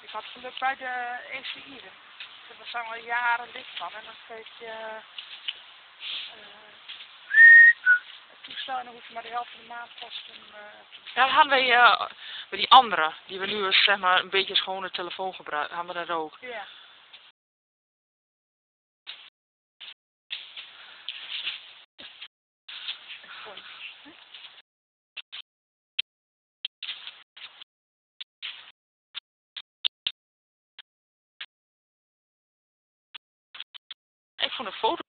Ik had geluk bij de ECI. Daar zijn al jaren lid van en dan kreeg je uh, toestaan, dan hoef je maar de helft van de maandkosten uh, Ja, dat hadden wij uh, bij die andere, die we nu zeg maar een beetje schone telefoon gebruiken, hebben we dat ook. Ja. Ik vond een foto